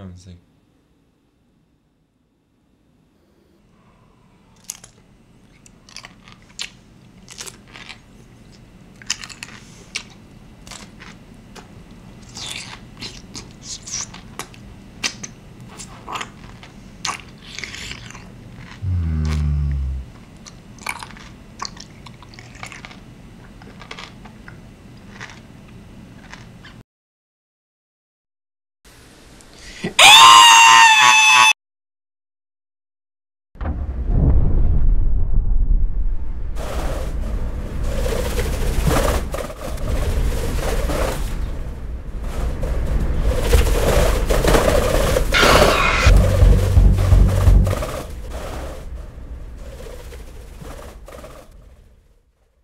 I'm just like,